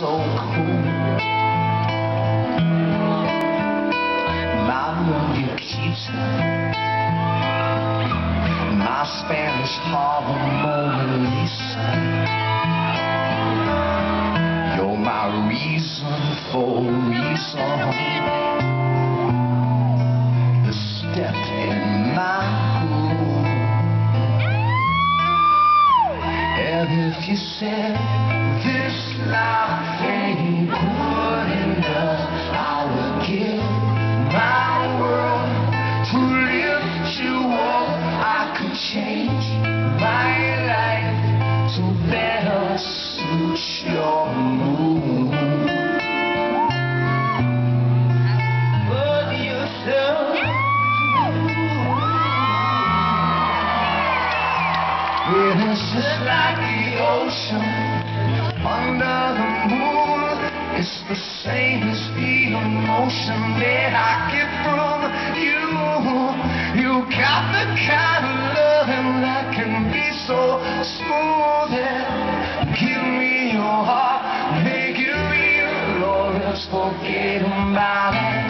so cool. My movie keeps my Spanish Harlem Mona Lisa. You're my reason for reason. The step in my groove. And if you said this life ain't good enough, I would give my world to lift you up. I could change my life to better suit your mood. But you It is just like the ocean. It's the same as the emotion that I get from you. You got the kind of loving that can be so smooth. And give me your heart, make it real, or else forget about it.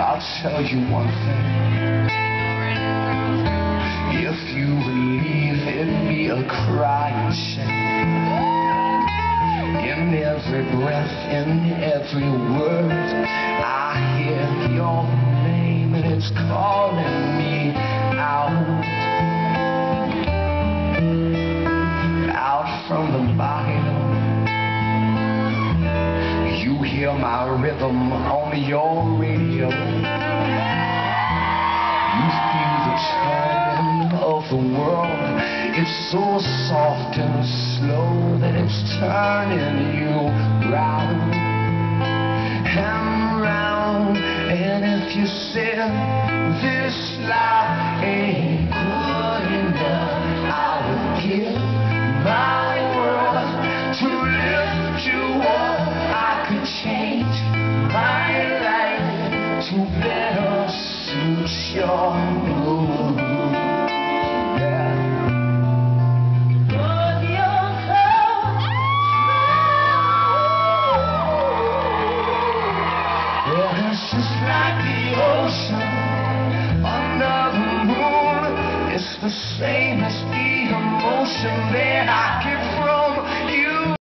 I'll tell you one thing. Every breath, in every word, I hear your name and it's calling me out. Out from the bayou. You hear my rhythm on your radio. It's so soft and slow that it's turning you round and round. And if you said this life ain't good enough, I would give It's just like the ocean under the moon. It's the same as the emotion that I get from you.